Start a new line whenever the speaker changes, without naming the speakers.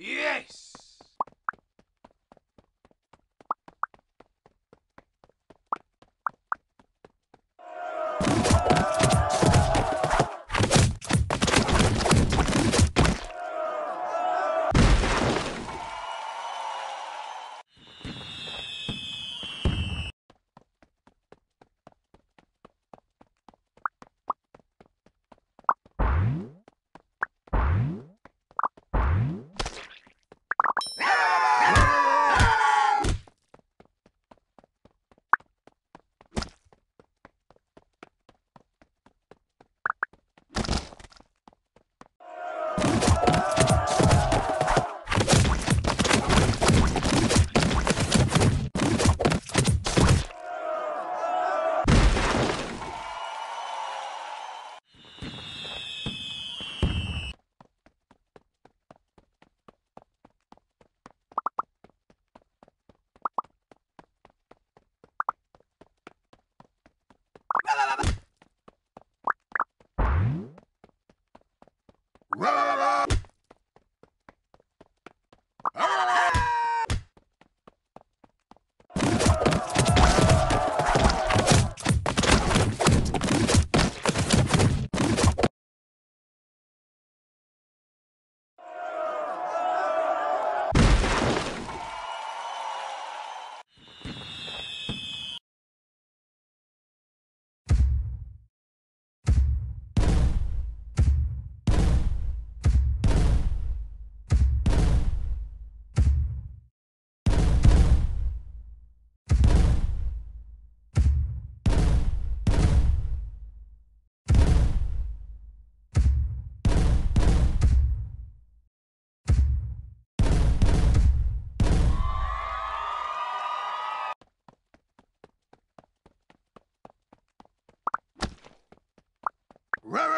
Yes!
Whoa!
Rah,